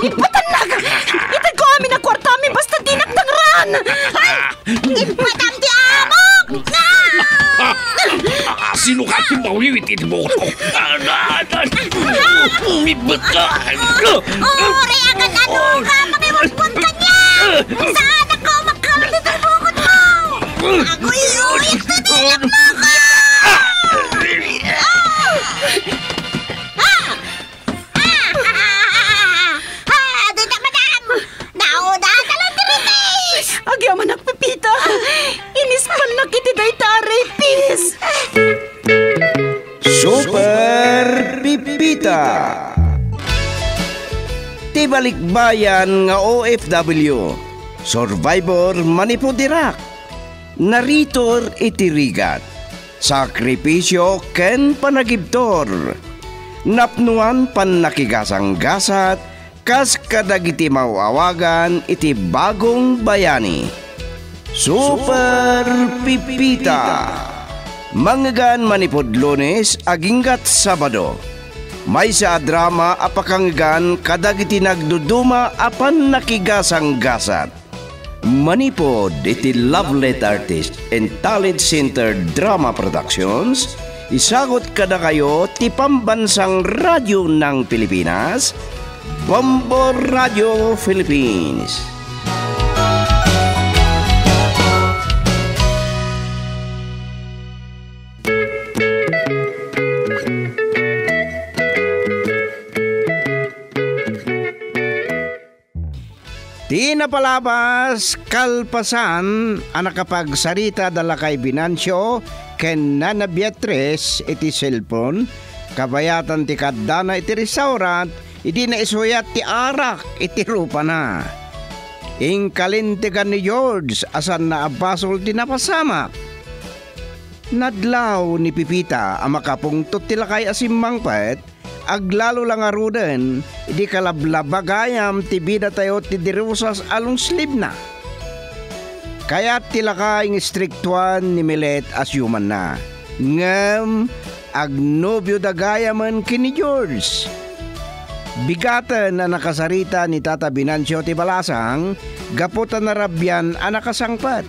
Ipatanak! Itag ko amin ang kwarta amin basta dinakdangran! Madam di amok! Sino ka si Mawiwit mo ko? Umibot ka! Uri agad ano ka! Mabiwagpon ka niya! Saan ako magkamit ito bukod mo? Ako iuwit na nilak mo ko! Tibalikbayan nga OFW Survivor Manipudirak Naritor itirigat. Sakripisyo ken panagibtor. Napnuan pan nakigasang-gasat Kas kadagiti mawawagan iti bagong bayani. Super Pipita. Manggan manipod lunes aginggat Sabado. May sa drama apakanggan kadagiti nagduduma apan nakigasang gasat. Manipod iti Lovelet Artist and Talent Center Drama Productions Isagot kada kayo ti pambansang radyo ng Pilipinas Bombo Radio Philippines Di na palabas, kalpasan, ang nakapagsarita dala kay Binancio, ken Nana Beatriz, iti cellphone, kabayatan ti kadana iti restaurant, idi na isuyat ti arak, iti rupa na. Ing kalintigan ni George, asan na abasol ti napasamak. Nadlaw ni Pipita ang makapungtot tila kay asimmang pet, aglalo lang aruden, di kalablabagayam ti bida tayo ti dirusas along slib na. Kaya tila kaing striktuan ni Milet as human na. Ngam, agnobyo dagayaman kini George. Bigatan na nakasarita ni Tata Binancio ti Balasang, gaputan na rabyan ang nakasangpat.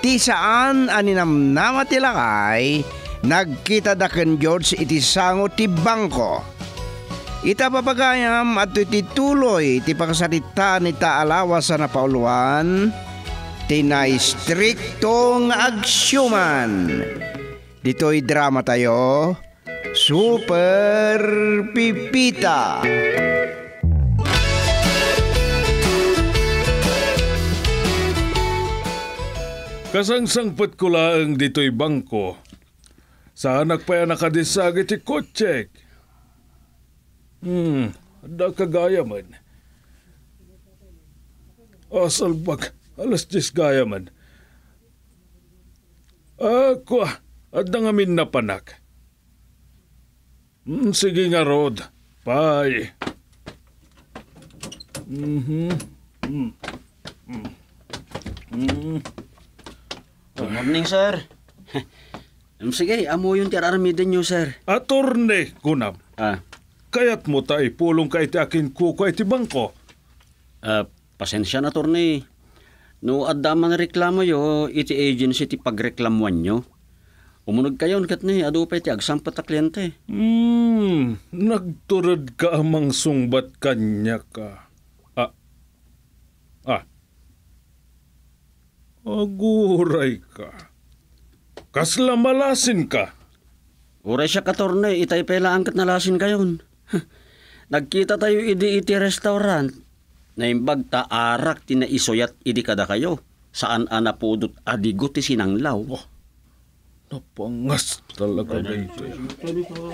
Ti saan aninamnama ti lakay, nagkita da ken George iti sango ti bangko. Ita papagayam at iti tuloy ti pakasarita ni taalawa sa napauluan, tinaistriktong agsyuman. Dito'y drama tayo, Super Pipita. Kasangsangpat ko laang dito'y bangko. Sa anak pa yan nakadisag iti kotsek. Hmm, da kagaya man. Asal bag, alas dis gaya man. Ako, at nangamin na panak. Hmm, sige nga, Rod. Bye. Mhm. Mm mm. Mm. Good morning, sir. Um, Sige, amo yung tiraramidan nyo, sir. Atorne, kunam. Ah, Kayat mo ta ipulong ka iti akin kuko iti bangko. ah, pasensya na, torne. No, addaman na reklamo yo, iti agency ti pagreklamuan nyo. Umunog kayo, kat ni, ado pa iti agsampat a kliyente. Hmm, nagturad ka amang sungbat kanya ka. Ah, ah. Aguray ka. Kasla malasin ka. Uray siya ka, torne, itay pela angkat nalasin kayon. Nagkita tayo idi iti restaurant. Naimbag ta arak tinaisoyat idi kada kayo. Saan anapudot adigo ti sinanglaw. Napangas talaga na ito.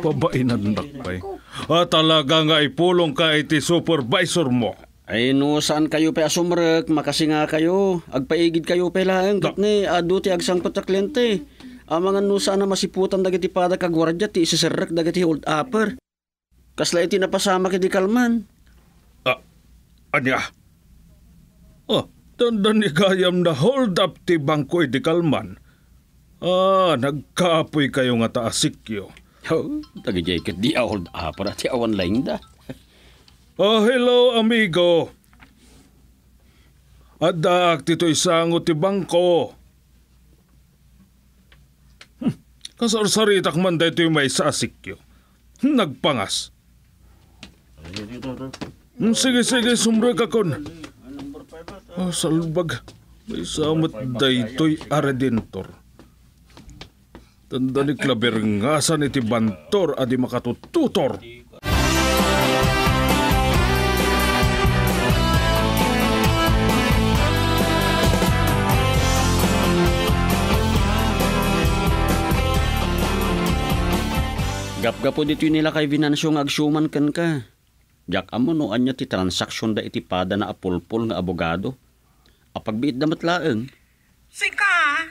Pabainan nakpay. Ah, talaga nga ipulong ka iti supervisor mo. Ay no, saan kayo pa asumrek, makasinga kayo. Agpaigid kayo pa lang, kat ni, adu ti agsangkot ta kliyente. Ang mga no sana masiputan dagiti pada kagwardya ti isiserrek dagiti hold upper. Kasla iti napasama kiti kalman. Ah, anya? Oh, tanda ni kayam na hold up ti bangko iti kalman. Ah, nagkapoy kayo nga taasikyo. Oh, dagi jacket di hold upper at awan laing da. Oh, hello, amigo. Adak tito isang ti bangko. Hmm, Kasarsaritak man dito yung may sasikyo. Nagpangas. Hmm, Sige, sige, sumrag ako na. Oh, salbag. May samot daytoy aredentor. Tanda ni Klaber nga sa bantor adi makatututor. Gapgapo dito nila kay Venancio nga agsyuman kan ka. Jak amo no anya ti transaksyon da iti pada na apulpol nga abogado. Apagbiit damat laeng. Sika,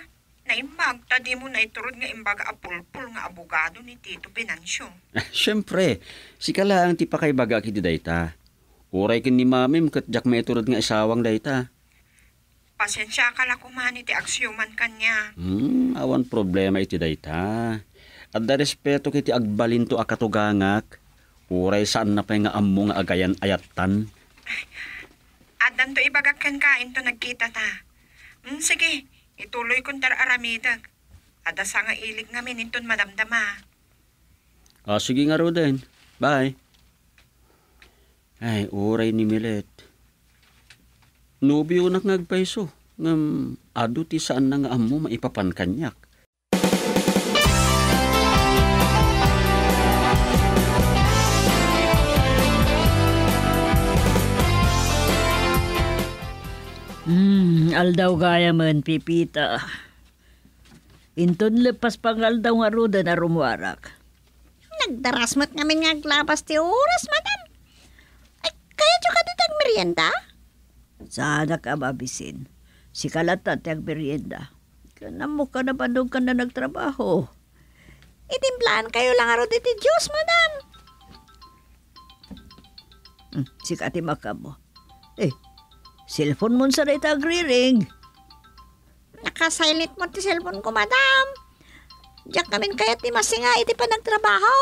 naimbag, tadi mo na iturod nga imbaga apulpul nga abogado ni Tito Venancio. Siyempre, si kalaang ti pakay baga kiti dayta. Uray kin ni mamim kat jak meturod nga isawang dayta. Pasensya ka la kumani ti aksyoman kanya. Hmm, awan problema iti dayta. At da respeto kiti agbalinto akatugangak. Uray saan na pa nga ammo nga agayan ayatan. Adan to ibagak kan kain to nagkita ta. Hmm, sige, ituloy kong tar aramidag. Ada sa nga ilig nga mininton madamdama. Ah, sige nga Roden. Bye. Ay, uray ni Milet. Nobyo nak ngagpaiso. Ngam, ado ti saan na nga amo maipapan kanyak. Hmm, aldaw gaya man, Pipita. Inton lepas pang aldaw nga ruda na rumuarak. Nagdarasmat ngamin nga aglabas ti oras, madam. Ay, kaya tiyo ka ditag merienda? Sana ka mabisin. Si kalatan tiyang merienda. Kanamo ka na bandog ka na nagtrabaho. Itimplaan kayo lang aro diti Diyos, madam. Hmm, si kati makamo. Eh, cellphone mo sa rita agriring. Nakasilent mo ti cellphone ko, madam. Diyak kamin kayat ni Masinga iti pa nagtrabaho.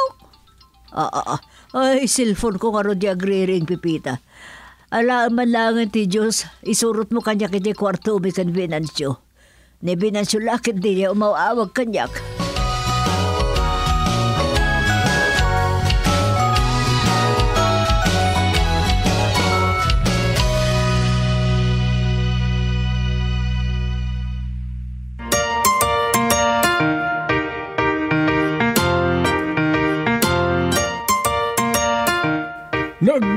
Ah, ah, ah. Ay, cellphone ko nga ro di agriring, Pipita. Ala man lang ti Diyos, isurot mo kanya kiti kwarto umi kan Venancio. Ni Venancio lakit di niya umawawag kanyak.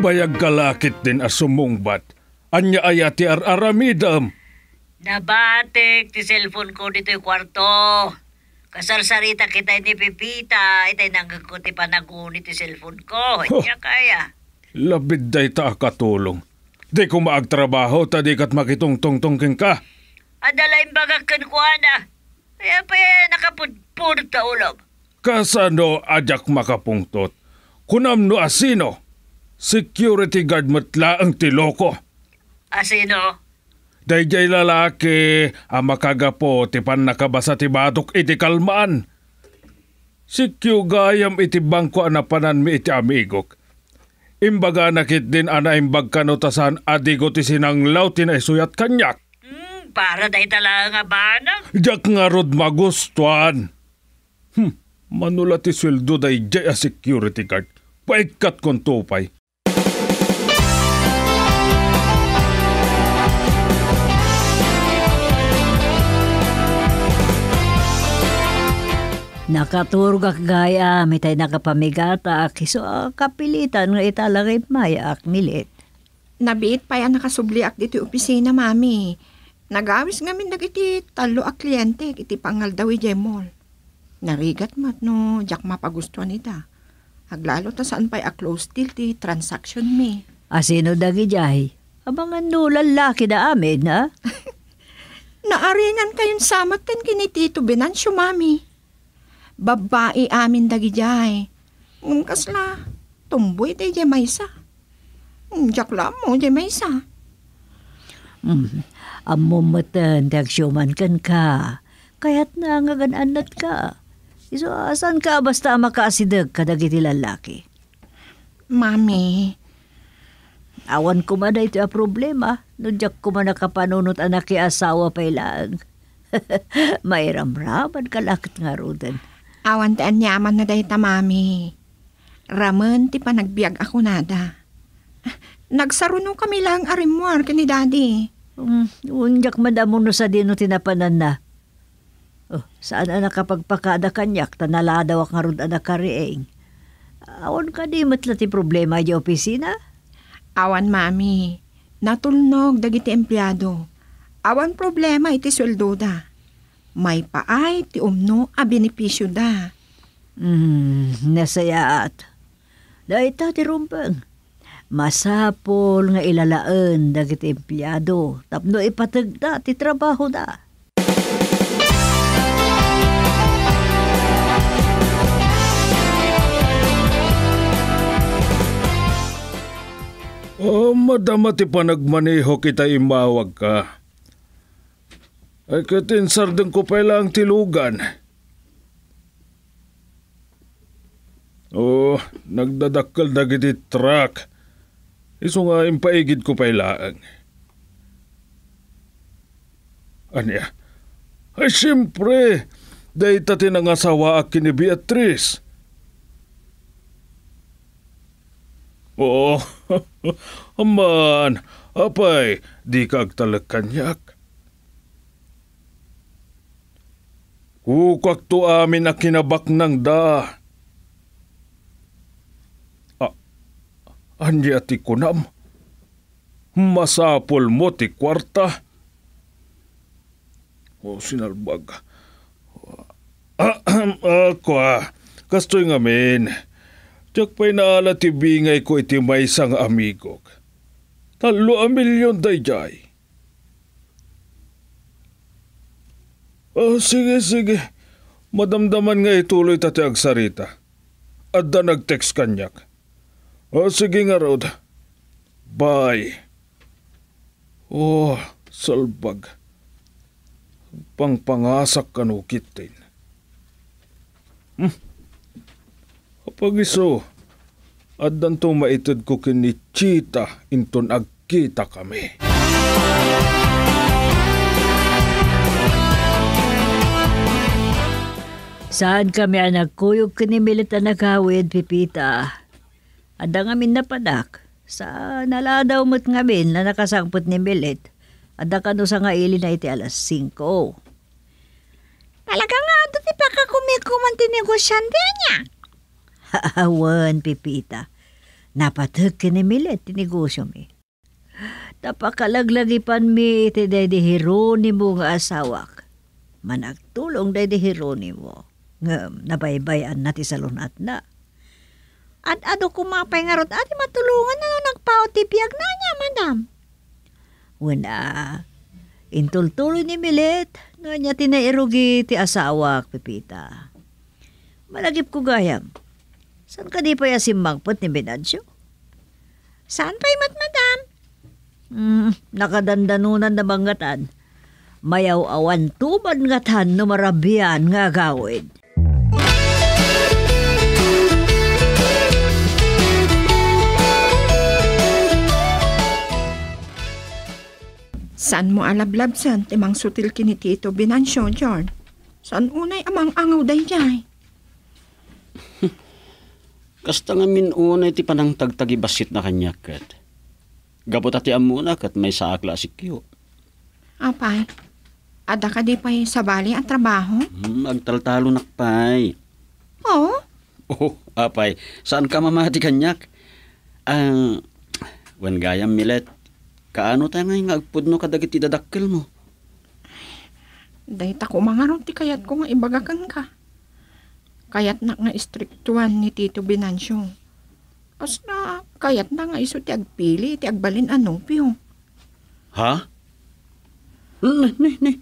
Nagbayag kalakit din asumungbat. Anya ayati ar aramidam. Nabatik ti cellphone ko dito yung kwarto. Kasarsarita kita ni Pipita. Itay nanggag ko ti panagunit ti cellphone ko. Hindi kaya. Labid day ta katulong. Di ko maagtrabaho, tadi kat makitungtong-tongking ka. Adalain bagakan ko ana. Kaya pa yan nakapudpud ta ulog. Kasano ajak makapungtot? Kunam no asino? Security guard matla ang tiloko. Asino? Dayjay lalaki ang makagapo ti pan nakabasa ti batok iti kalmaan. Si Q gayam iti bangko anapanan mi iti amigok. Imbaga nakit din ana imbag kanutasan adigo ti sinanglaw ti naisuyat kanyak. Hmm, para day tala nga banang. Jak nga rod magustuhan. Hmm, manula ti sweldo day jay a security guard. Paikat kon tupay. Nakaturgak gaya, mitay nakapamigata, kiso ah, kapilitan nga italagay maya ak milit. Nabiit pa yan nakasubliak dito opisina, mami. Nagawis ngamin dagiti talo a kliyente, iti pangal daw jemol. Narigat mat no, jak mapagustuhan ita. Haglalo ta saan pa'y a close deal ti transaction mi. Asino dagi jay? Abangan no lalaki na amin, ha? Naaringan kayon samat kan kini Tito Venancio, mami. Babae amin dagi jay. Ngum kasla, tumboy tay jay maysa. Jak lang mo jay maysa. Hmm. Amo matan, dagsyoman kan ka. Kaya't na nga gananat ka. Iso asan ka basta makasidag kadagiti lalaki. Mami, Awan ko man na ito a problema. Nudyak ko man nakapanunot anak ki asawa pa ilang. May ramraman kalakit nga rodan. Awan ti anyaman na day mami. Ramen ti pa nagbiag ako nada. Nagsaruno kami lang arimuar kani daddy. Um, unyak madamo no sa dino tinapanan na. Oh, saan na nakapagpakada kanyak, tanaladaw nga ron anak karieng. Awan ka di matlati problema di opisina? Awan mami. Natulnog dagiti empleyado. Awan problema iti sweldo da. May paay ti umno a benepisyo da. Hmm, nasayaat. Daita ti rumpeng. Masapol nga ilalaan dagiti empleyado. Tapno ipatagda ti trabaho da. Oh, madama ti panagmaneho kita imawag ka. Ay katinsardeng ko pa lang tilugan. Oh, nagdadakkel dagiti truck. Iso nga impaigid ko pa ilaang. Anya? Ay, siyempre, dahi ta tinangasawa ak kini Beatrice. Oo, aman, apay, di ka agtalag kanyak. Kukak to amin na kinabak ng da. Ah, anya ti kunam. Masapol mo ti kwarta. O sinalbag. Ah, ako ah, kastoy ngamin. Tiyak pa'y naala ti ko iti may isang amigok. Talo a milyon dayjay. Oh, sige, sige. Madamdaman nga ituloy tati agsarita. At da nag-text kanyak. Oh, sige nga, Rod. Bye. Oh, salbag. Pangpangasak kanukit din. Hmm. Kapag iso, at danto maitid ko kini Chita inton agkita kami. Saan kami ang nagkuyog kinimilit na naghawid, Pipita? Ada ngamin napadak. Sa naladaw mo't ngamin na nakasangpot ni Milit. Ada ka no sa nga ili na iti alas 5. Talaga nga, dati pa ka kumikuman tinegosyante niya. Awan, Pipita. Napatag kinimilit tinegosyo mi. Tapakalaglagi mi iti day di Hieronimo nga asawak. Managtulong day di Hieronimo. Nga nabaybayan na ti salunat na. At ado kumapay nga rot, ati matulungan na nagpautipiyag na niya, madam. Wala. Intultuloy ni Milet. Nga niya tinairugi ti asawak, Pipita. Malagip ko gayam. San ka di pa yasimbangpot ni Benadsyo? Saan pa'y mat, madam? Hmm, nakadandanunan na bangatan. Mayaw awan tubad nga tan no marabian nga gawid. San mo alablabsan timang sutil kini Tito Binansyo, John? San unay amang angaw day jay? Kasta nga min unay ti panang tagtagi basit na kanya kat. Gapot ati amuna kat may saakla si Kyo. Apay, ada ka di pa'y sabali ang trabaho? Hmm, agtaltalo nakpay. Oo, Oh, apay, saan ka mamati kanyak? Ang, wan gayam milet, kaano tayo nga agpudno kadagit idadakkel mo? Dahil tako mga ron ti kayat ko nga ibagakan ka. Kayat na nga istriktuan ni Tito Binansyo. As na, kayat na nga iso ti agpili, ti agbalin anopyo. Ha? Ni, ni, ni.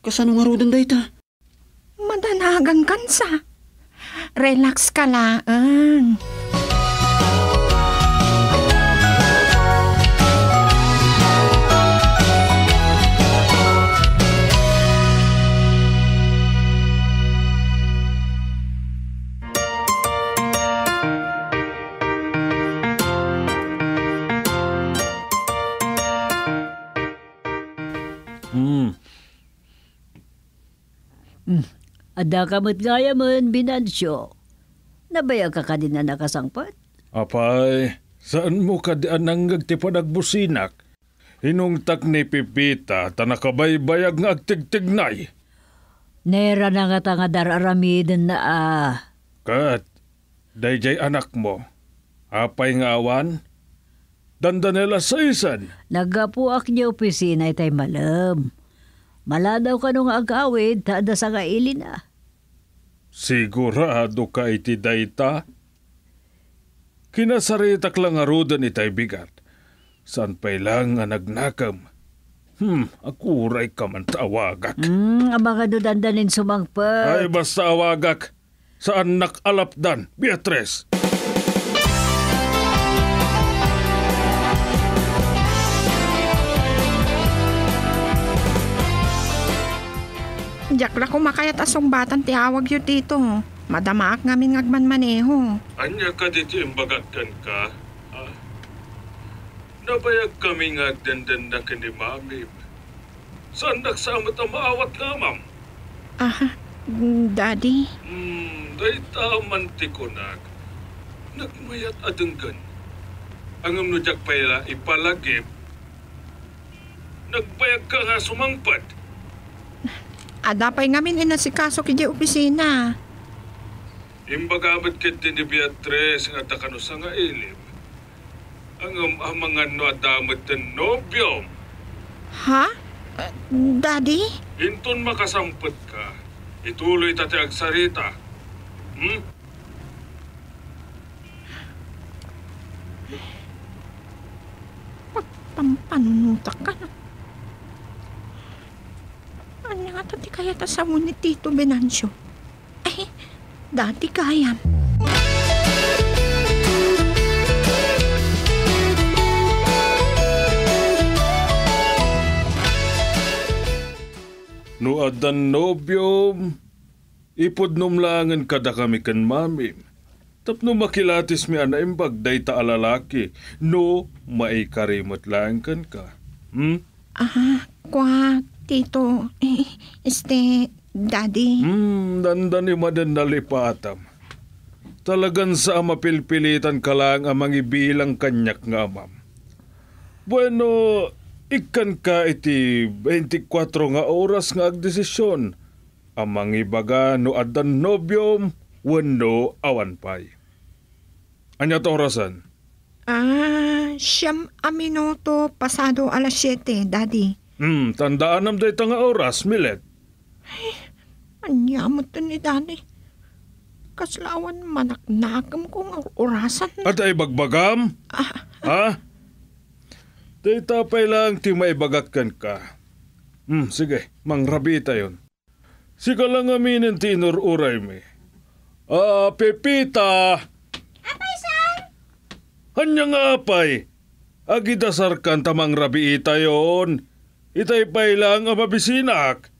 Kasano nga rodan day ta? Madanagan kansa. Relax ka lang. Ada kamot gaya man, Binansyo. Nabayag ka ka din na nakasangpat? Apay, saan mo ka di anang ti panagbusinak? Hinungtak ni Pipita, ta nakabaybayag nga agtigtignay. Nera na nga ta nga dararamidin na ah. Kat, dayjay anak mo. Apay nga awan, dandanela sa isan. Nagapuak niya opisina itay malam. Mala daw ka nung agawid, tada sa kaili na. Sigurado ka iti dayta? Kinasaritak lang arudan itay bigat. San pa'y lang nga nagnakam. Hmm, akuray ka man tawagak. Hmm, ang mga dudandanin sumangpat. Ay basta awagak. Saan nakalapdan, Beatrice? Diyak la kumakayat asong batan ti awag yu dito. Madamaak ngamin ngagman maneho. Anya ka dito imbagatkan ka? Ah, nabayag kami nga dandan na kini mami. Saan nagsama ta maawat nga, ma'am? Ah, daddy. Hmm, day taman ti kunag. Nagmayat adenggan. Ang umnudyak pala ipalagip. Nagbayag ka nga sumangpad. Adapay ngamin inasikaso kiti opisina. Imbagamat ket ni Beatrice nga takano sa nga ilim. Ang umamangan no adamot den nobyo. Ha? Ah, daddy? Inton makasampot ka, ituloy tati agsarita. Hmm? Pampanunutak ka na. Ano nga tati kaya ta sa ni Tito Benancio? Ay, dati kaya. No adan nobyo, ipod numlangan kada kami kan mami. Tapno makilatis mi ana imbag day ta alalaki, no maikarimot lang kan ka. Hmm? Ah, kwa, Tito. Eh, este, daddy. Hmm, dandan ni madan nalipatam. Talagan sa mapilpilitan ka lang ang mga bilang kanyak nga ma'am. Bueno, ikan ka iti 24 nga oras nga agdesisyon. Amang ibaga no adan nobyom, wano awan pay. Anya to orasan? Ah, siyam a minuto pasado alas 7, daddy. Hmm, tandaan nam day nga oras, Milet. Anyamot to ni daddy. Kaslawan manaknakam kong orasan. At ay bagbagam? Ha? Dita pa lang ti maibagakkan ka. Hmm, sige, mangrabita yon. Sika lang aminin ti inururay mi. Ah, Pepita! Apay, sir! Hanya nga apay. Agidasar kan tamang rabiita yon. Itay pa lang ang mabisinak.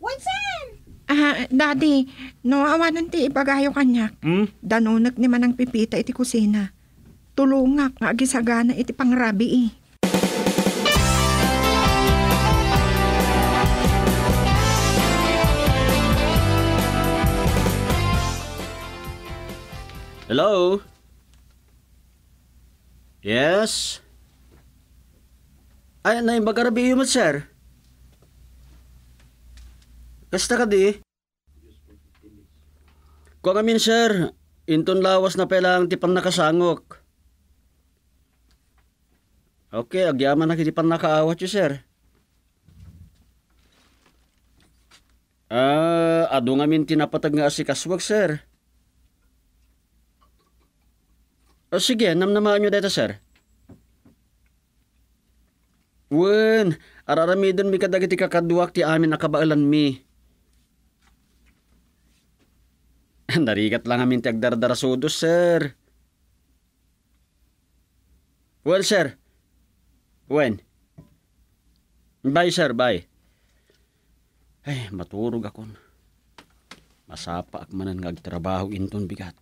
Wansan? Ah, daddy, no awanan ti ibagayo kanyak. Hmm? Danunak ni manang pipita iti kusina. Tulungak nga agisagana iti pangrabi eh. Hello? Yes? Ay, na yung bagarabi mo, sir. Kasta ka di? Kung amin, sir, inton lawas na pelang tipang nakasangok. Okay, agyaman na kitipang nakaawat yun, sir. Ah, ado nga min tinapatag nga asikaswag, sir. O sige, namnamaan nyo dito, sir. Wen, araramidon mi kadagiti kakaduak ti amin nakabaalan mi. Narigat lang amin ti agdardarasudos, sir. Well, sir. When? Bye, sir, bye. Ay, maturog akon. Masapa ak manan nga agtrabaho inton bigat.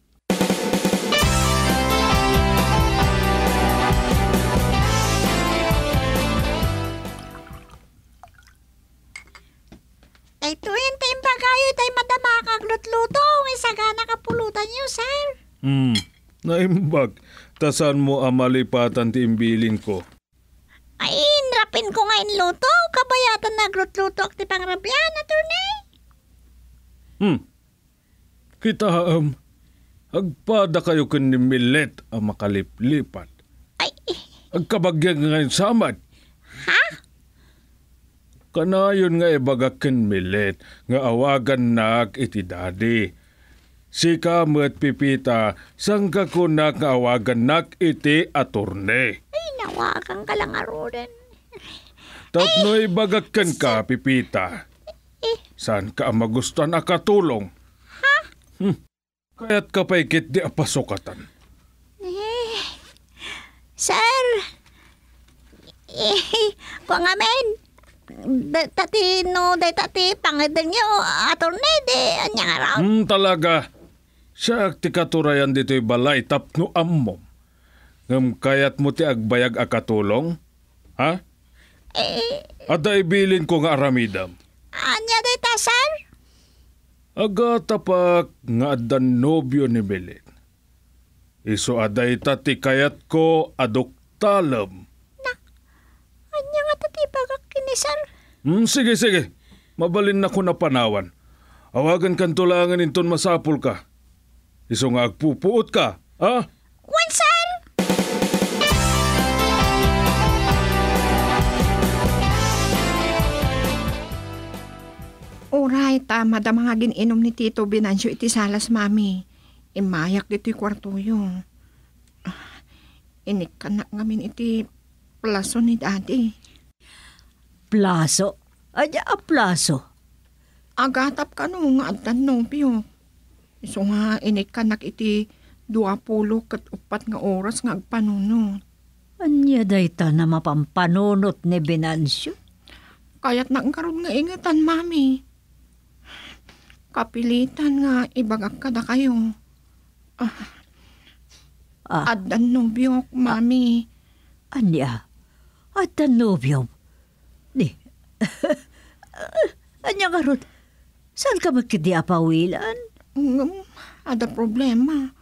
Naimbag, tasan mo ang malipatan ti imbilin ko. Ay, rapin ko nga luto. Kabayatan naglutluto ak ti pangrabyan, attorney. Hmm. Kita um, agpada kayo kun ni Milet ang makaliplipat. Ay, Agkabagyag ngayon samad. ha? Kanayon nga ibagakin Milet nga awagan nak iti daddy. Sika met pipita sangka ko nak nga awagan nak iti aturne. Ay, nawakan ka lang arudan. Tapno ibagakan ka pipita. Saan ka ang magustuhan akatulong? Ha? Hmm. Kaya't kapaikit di apasukatan. Sir, eh, kung nga men, da- tati no, day tati pangadan nyo, attorney, de, anyang araw. Hmm, talaga. Siya ti katurayan dito'y balay tapno ammom. Ngam kayat mo ti agbayag akatulong? Ha? Eh, Ada ibilin ko nga aramidam. anya day ta, sir? Aga tapak nga adan nobyo ni Belen. Iso aday tati kayat ko adoktalam. Anya nga tati bagak kini, sir? Hmm, sige, sige. Mabalin na ko na panawan. Awagan kan tulangan inton masapul ka. Iso nga agpupuot ka, ha? Wan, sir? Uray, tama da mga gininom ni Tito Binancio iti salas mami. Imayak dito kwarto yung. Ah, Inikanak ngamin iti plaso ni daddy. Plaso. Anya a plaso. Agatap ka no nga no, piyo. Iso nga inikanak iti dua pulo kat upat nga oras nga agpanuno. Anya dayta na mapampanunot ni Binancio. Kaya't nagkaroon nga ingatan, mami. Kapilitan nga ibagak ka da kayo. Ah, Ah, adan no, biyok, mami. anya. At nobyo. Ni. anya nga ron. Saan ka magkidiapawilan? Mm, ada problema.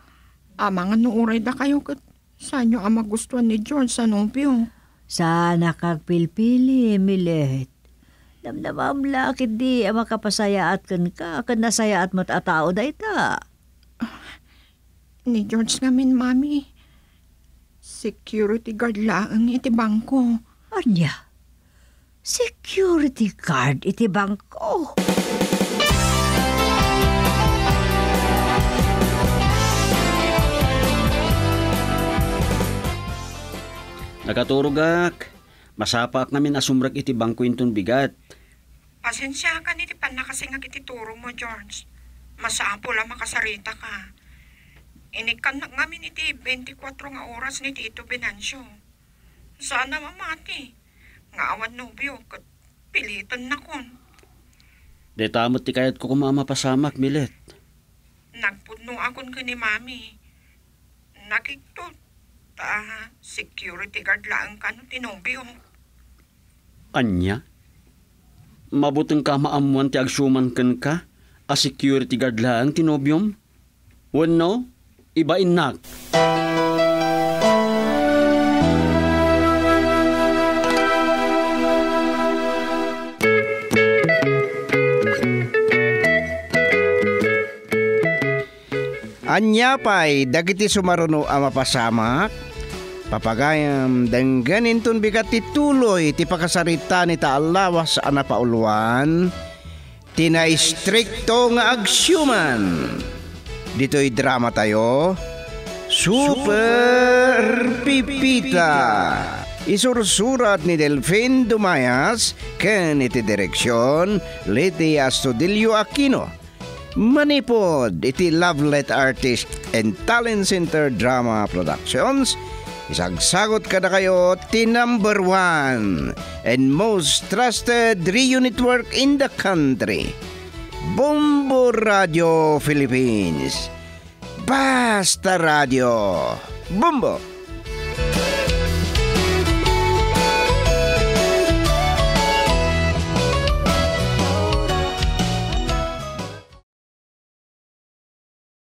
Amang ano uray da kayo kat sa inyo ang magustuhan ni George sa nobyo. Sana kagpilpili, Milet. Damdamam lakit di ang makapasayaat kan ka, kan nasayaat mo't atao da ita. Ni George ngamin, mami. Security guard lang iti bangko. Anya? Security guard iti bangko. Nagaturugak. Masapak namin asumrak iti bangko inton bigat. Pasensya ka ni pan nakasingag iti turo mo, George. Masapo lang makasarita ka. Inikan na ngamin iti 24 nga oras ni Tito Benancio. Sana mamati. Nga awan nobyo, kat pilitan na kon. Detamot ti kayat ko kumama pasamak, Milet. Nagpuno akon ka ni Mami. Nakiktot. Ta, security guard lang ka no tinobyo. Anya? Mabutong ka maamuan ti agsuman ken ka? A security guard lang tinobyom? Wano? Iba inak. Anya pa'y dagiti sumaruno a mapasamak, papagayam dengganin tun bigat ti tuloy ti pakasarita ni taalawas a napauluan, tina strikto nga agsyuman. Dito'y drama tayo, Super Pipita. Isursurat ni Delfin Dumayas, ken iti direksyon, Liti Astudillo Aquino. Manipod iti Lovelet Artist and Talent Center Drama Productions. Isagsagot kada kayo ti number one and most trusted reunit work in the country. Bombo Radio Philippines. Basta Radio. Bombo!